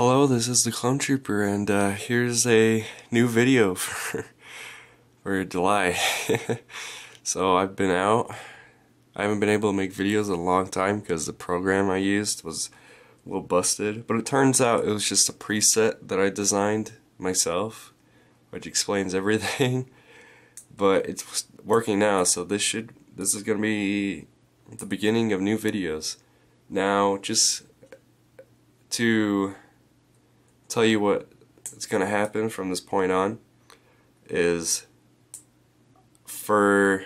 Hello, this is the Clone Trooper, and uh, here's a new video for for July. so I've been out. I haven't been able to make videos in a long time because the program I used was a little busted. But it turns out it was just a preset that I designed myself, which explains everything. But it's working now, so this should this is gonna be the beginning of new videos. Now, just to tell you what is going to happen from this point on is for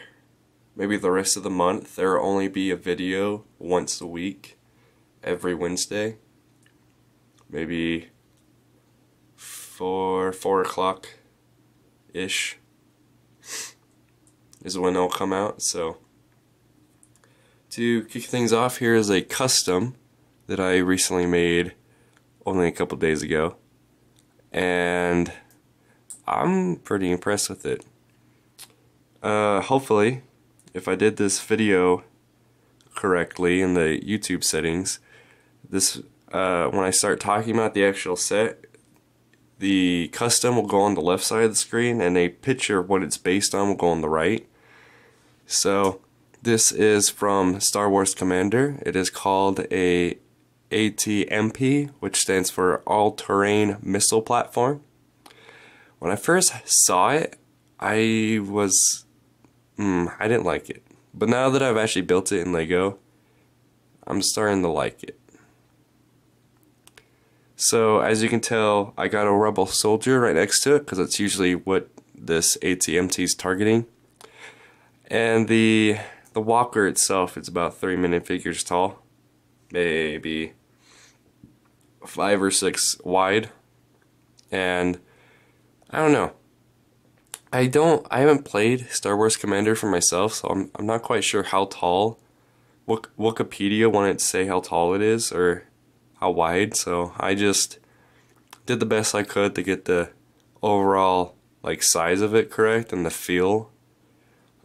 maybe the rest of the month there will only be a video once a week every Wednesday. Maybe four four o'clock ish is when they'll come out. So to kick things off here is a custom that I recently made only a couple days ago, and I'm pretty impressed with it. Uh, hopefully, if I did this video correctly in the YouTube settings, this uh, when I start talking about the actual set, the custom will go on the left side of the screen, and a picture of what it's based on will go on the right. So this is from Star Wars Commander. It is called a ATMP, which stands for All Terrain Missile Platform. When I first saw it, I was. Mm, I didn't like it. But now that I've actually built it in Lego, I'm starting to like it. So, as you can tell, I got a Rebel Soldier right next to it because that's usually what this ATMP is targeting. And the the walker itself is about three minifigures tall, maybe five or six wide, and I don't know. I don't. I haven't played Star Wars Commander for myself, so I'm I'm not quite sure how tall. Wikipedia wanted to say how tall it is or how wide, so I just did the best I could to get the overall like size of it correct and the feel.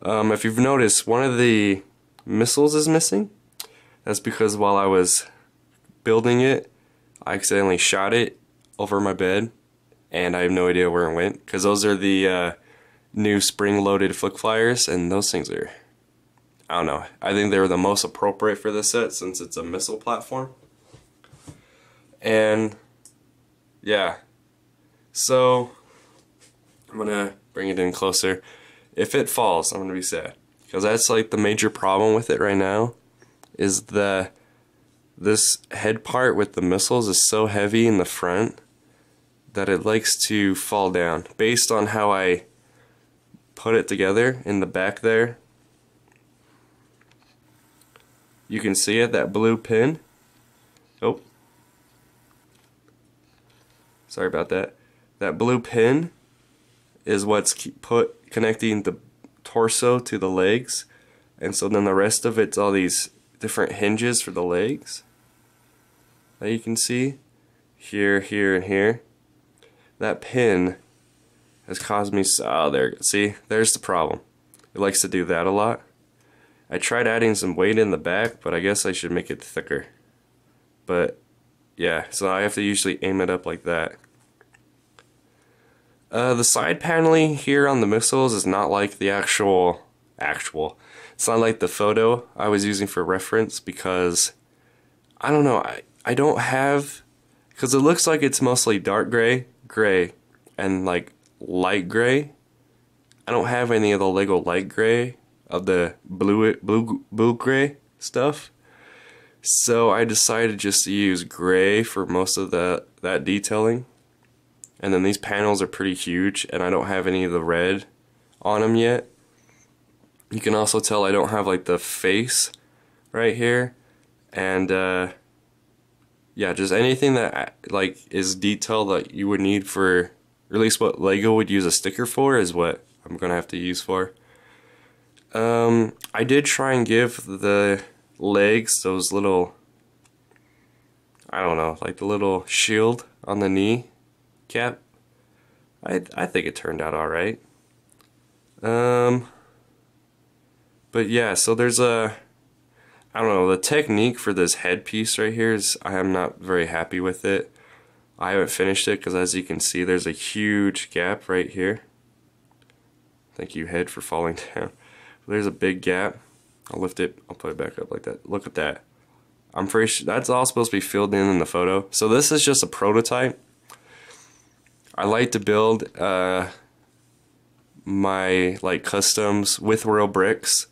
Um, if you've noticed, one of the missiles is missing. That's because while I was building it, I accidentally shot it over my bed, and I have no idea where it went because those are the uh, new spring-loaded flick flyers, and those things are. I don't know. I think they were the most appropriate for this set since it's a missile platform. And yeah, so I'm gonna bring it in closer. If it falls, I'm gonna be sad because that's like the major problem with it right now, is the this head part with the missiles is so heavy in the front that it likes to fall down. Based on how I put it together in the back there, you can see it, that blue pin. Oh. Sorry about that. That blue pin is what's put connecting the torso to the legs. And so then the rest of it's all these different hinges for the legs that you can see here, here, and here. That pin has caused me, oh there, see, there's the problem. It likes to do that a lot. I tried adding some weight in the back, but I guess I should make it thicker. But, yeah, so I have to usually aim it up like that. Uh, the side paneling here on the missiles is not like the actual, actual, it's not like the photo I was using for reference because, I don't know, I, I don't have because it looks like it's mostly dark gray, gray, and like light gray. I don't have any of the Lego light gray of the blue blue blue gray stuff. So I decided just to use gray for most of the that detailing. And then these panels are pretty huge and I don't have any of the red on them yet. You can also tell I don't have like the face right here and uh yeah, just anything that like is detail that you would need for, or at least what Lego would use a sticker for, is what I'm gonna have to use for. Um, I did try and give the legs those little, I don't know, like the little shield on the knee cap. I I think it turned out all right. Um, but yeah, so there's a I don't know, the technique for this headpiece right here is I am not very happy with it. I haven't finished it because as you can see there's a huge gap right here. Thank you head for falling down. There's a big gap. I'll lift it, I'll put it back up like that. Look at that. I'm pretty sure that's all supposed to be filled in in the photo. So this is just a prototype. I like to build uh, my like customs with real bricks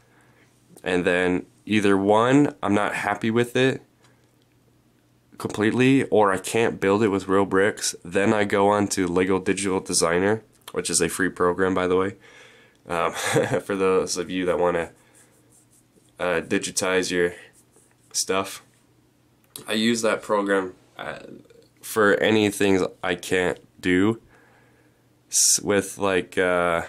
and then either one I'm not happy with it completely or I can't build it with real bricks then I go on to Lego Digital Designer which is a free program by the way. Um, for those of you that want to uh, digitize your stuff I use that program uh, for any things I can't do with like uh,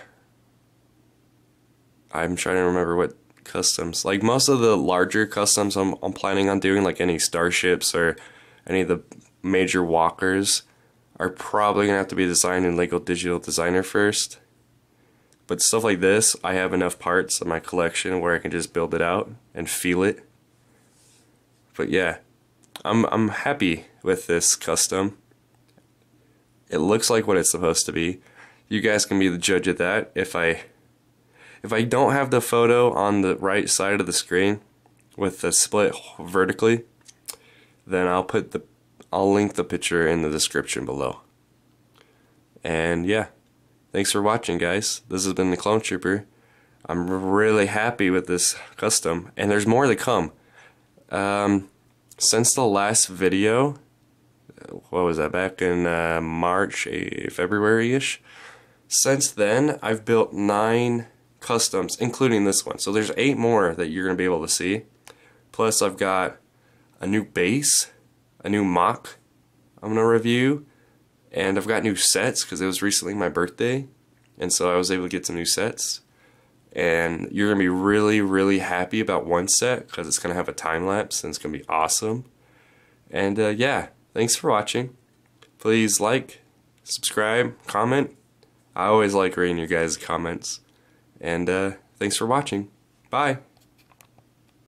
I'm trying to remember what customs. Like most of the larger customs I'm, I'm planning on doing like any starships or any of the major walkers are probably gonna have to be designed in Lego Digital Designer first. But stuff like this I have enough parts in my collection where I can just build it out and feel it. But yeah I'm I'm happy with this custom. It looks like what it's supposed to be. You guys can be the judge of that if I if I don't have the photo on the right side of the screen with the split vertically, then I'll put the I'll link the picture in the description below. And yeah, thanks for watching guys. This has been the Clone Trooper. I'm really happy with this custom and there's more to come. Um, since the last video, what was that, back in uh, March, February-ish? Since then, I've built nine customs, including this one. So there's eight more that you're going to be able to see. Plus I've got a new base, a new MOC I'm going to review, and I've got new sets because it was recently my birthday, and so I was able to get some new sets. And you're going to be really, really happy about one set because it's going to have a time lapse and it's going to be awesome. And uh, yeah, thanks for watching. Please like, subscribe, comment. I always like reading your guys' comments. And uh, thanks for watching. Bye.